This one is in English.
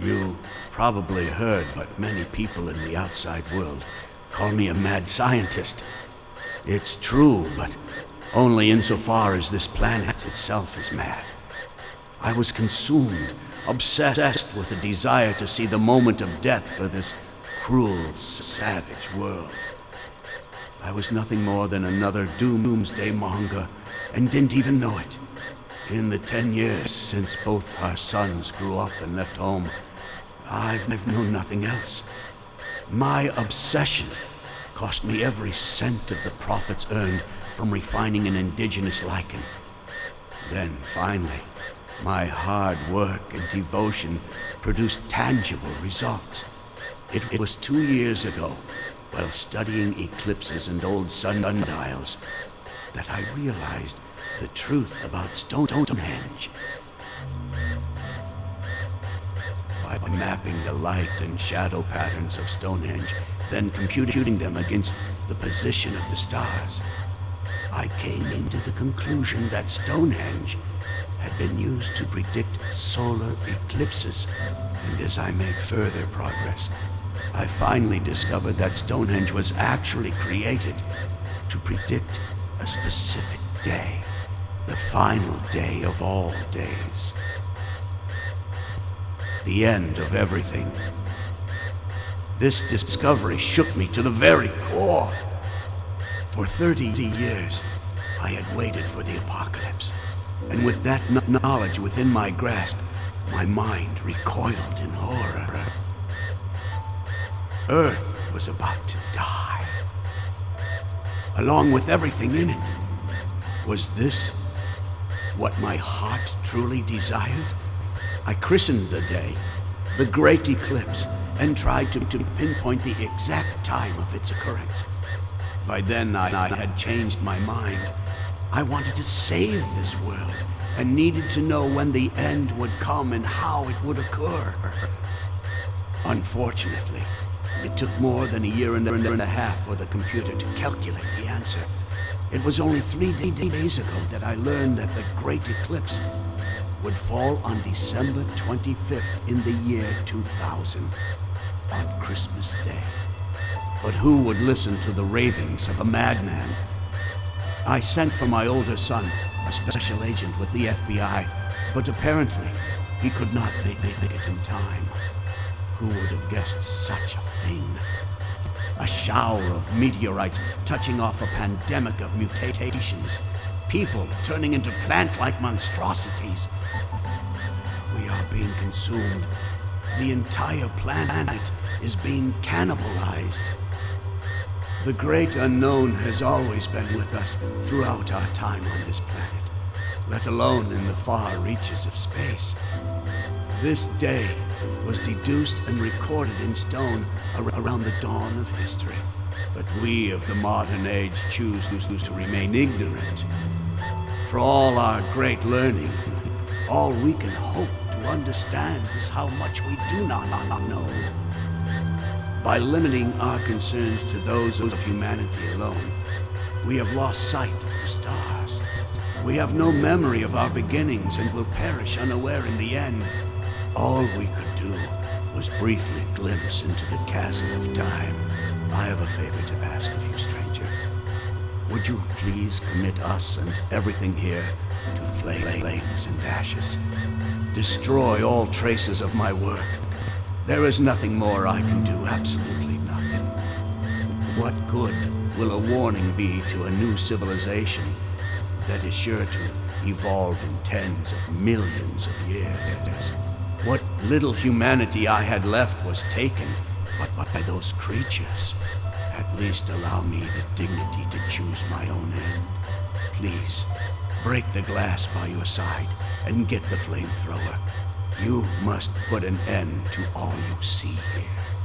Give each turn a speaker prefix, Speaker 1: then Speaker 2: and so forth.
Speaker 1: You probably heard, but many people in the outside world call me a mad scientist. It's true, but only insofar as this planet itself is mad. I was consumed, obsessed with a desire to see the moment of death for this cruel, savage world. I was nothing more than another doomsday monger and didn't even know it. In the ten years since both our sons grew up and left home, I've known nothing else. My obsession cost me every cent of the profits earned from refining an indigenous lichen. Then, finally, my hard work and devotion produced tangible results. It, it was two years ago, while studying eclipses and old sundials, that I realized the truth about Stonehenge. By mapping the light and shadow patterns of Stonehenge, then computing them against the position of the stars, I came into the conclusion that Stonehenge had been used to predict solar eclipses. And as I made further progress, I finally discovered that Stonehenge was actually created to predict a specific day, the final day of all days. The end of everything. This discovery shook me to the very core. For 30 years, I had waited for the apocalypse. And with that knowledge within my grasp, my mind recoiled in horror. Earth was about to die. Along with everything in it. Was this what my heart truly desired? I christened the day the Great Eclipse and tried to, to pinpoint the exact time of its occurrence. By then, I, I had changed my mind. I wanted to save this world and needed to know when the end would come and how it would occur. Unfortunately, it took more than a year and a half for the computer to calculate the answer. It was only three days ago that I learned that the Great Eclipse would fall on December 25th in the year 2000, on Christmas Day. But who would listen to the ravings of a madman? I sent for my older son, a special agent with the FBI, but apparently he could not make, it in time. Who would have guessed such a thing? A shower of meteorites touching off a pandemic of mutations. People turning into plant-like monstrosities. We are being consumed. The entire planet is being cannibalized. The great unknown has always been with us throughout our time on this planet, let alone in the far reaches of space. This day was deduced and recorded in stone around the dawn of history. But we of the modern age choose to remain ignorant. For all our great learning, all we can hope to understand is how much we do not know. By limiting our concerns to those of humanity alone, we have lost sight of the stars. We have no memory of our beginnings and will perish unaware in the end. All we could do was briefly glimpse into the chasm of time. I have a favor to ask of you, stranger. Please commit us and everything here to flames and ashes? Destroy all traces of my work. There is nothing more I can do, absolutely nothing. What good will a warning be to a new civilization that is sure to evolve in tens of millions of years? What little humanity I had left was taken but by those creatures. At least allow me the dignity to choose my own end. Please, break the glass by your side and get the flamethrower. You must put an end to all you see here.